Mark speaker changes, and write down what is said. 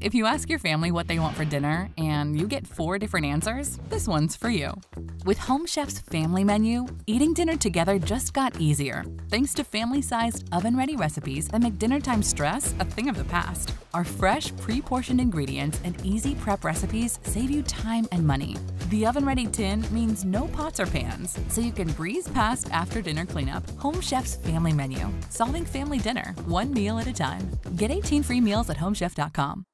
Speaker 1: If you ask your family what they want for dinner and you get four different answers, this one's for you. With Home Chef's family menu, eating dinner together just got easier thanks to family sized, oven ready recipes that make dinner time stress a thing of the past. Our fresh, pre portioned ingredients and easy prep recipes save you time and money. The oven ready tin means no pots or pans, so you can breeze past after dinner cleanup. Home Chef's family menu, solving family dinner one meal at a time. Get 18 free meals at homechef.com.